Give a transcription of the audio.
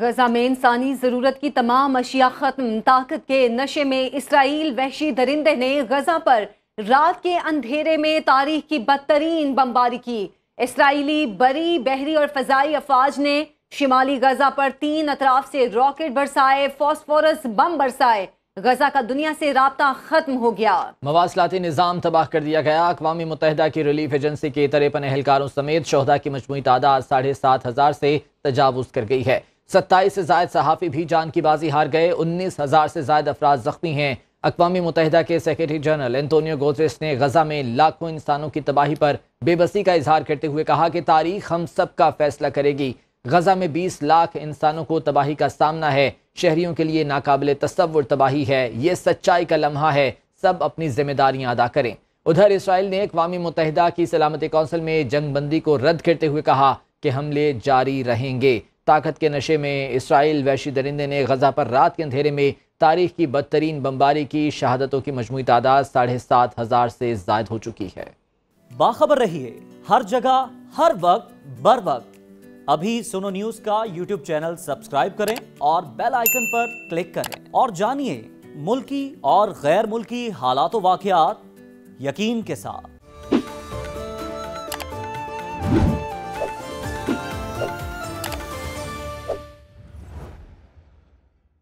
غزہ میں انسانی ضرورت کی تمام اشیاء ختم۔ طاقت کے نشے میں اسرائیل وحشی درندے نے غزہ پر رات کے اندھیرے میں تاریخ کی بدترین بمباری کی۔ اسرائیلی بری، بحری اور فضائی افواج نے شمالی غزہ پر تین اطراف سے راکٹ برسائے، فاسفورس بم برسائے۔ غزہ کا دنیا سے رابطہ ختم ہو گیا۔ مواصلاتی نظام تباہ کر دیا گیا۔ اقوام متحدہ کی ریلیف ایجنسی کے تریپن اہلکاروں سمیت شہدہ کی مجموعی تعداد ساڑھے سات ہزار سے تجاوز کر گئی ہے۔ ستائیس سے زائد صحافی بھی جان کی بازی ہار گئے۔ انیس ہزار سے زائد افراد زخمی ہیں۔ اقوام متحدہ کے سیکرٹری جنرل انتونیو گوزریس نے غزہ میں لاکھوں انسانوں کی تباہی پر بے بسی کا اظہار کرتے ہوئے کہا کہ تاریخ ہم سب کا فیصلہ کرے گی۔ غزہ میں بیس لاکھ انسانوں کو تباہی کا سامنا ہے۔ شہریوں کے لیے ناقابل تصور تباہی ہے۔ یہ سچائی کا لمحہ ہے۔ سب اپنی ذمہ داریاں ادا کریں۔ ادھر اسرائیل نے اقوام متحدہ کی سلامتی کونسل میں جنگ بندی کو رد کرتے ہوئے کہا کہ حملے جاری رہیں گے۔ طاقت کے نشے میں اسرائیل ویشی درندے نے غزہ پر رات کے اندھیرے میں تاریخ کی بدترین بمباری کی شہادتوں کی مجموعی تعداد ساڑھے سات ہزار سے زائد ہو چکی ہے۔ باخبر رہیے، ہر جگہ، ہر وقت، بر وقت۔ ابھی سنو نیوز کا یوٹیوب چینل سبسکرائب کریں اور بیل آئیکن پر کلک کریں۔ اور جانیے، ملکی اور غیر ملکی حالات و واقعات یقین کے ساتھ۔